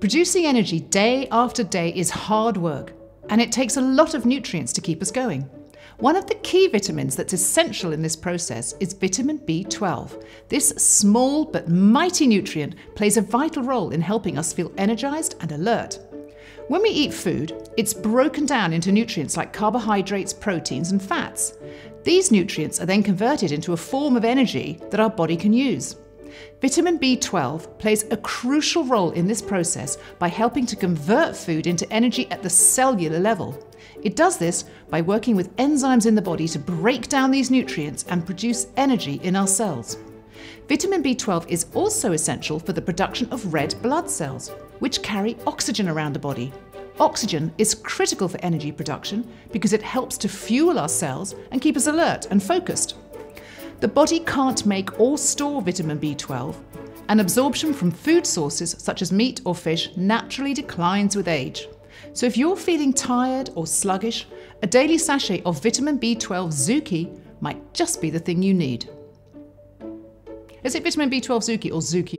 Producing energy day after day is hard work, and it takes a lot of nutrients to keep us going. One of the key vitamins that's essential in this process is vitamin B12. This small but mighty nutrient plays a vital role in helping us feel energized and alert. When we eat food, it's broken down into nutrients like carbohydrates, proteins, and fats. These nutrients are then converted into a form of energy that our body can use. Vitamin B12 plays a crucial role in this process by helping to convert food into energy at the cellular level. It does this by working with enzymes in the body to break down these nutrients and produce energy in our cells. Vitamin B12 is also essential for the production of red blood cells, which carry oxygen around the body. Oxygen is critical for energy production because it helps to fuel our cells and keep us alert and focused. The body can't make or store vitamin B12, and absorption from food sources such as meat or fish naturally declines with age. So if you're feeling tired or sluggish, a daily sachet of vitamin B12 Zooki might just be the thing you need. Is it vitamin B12 Zooki or Zooki?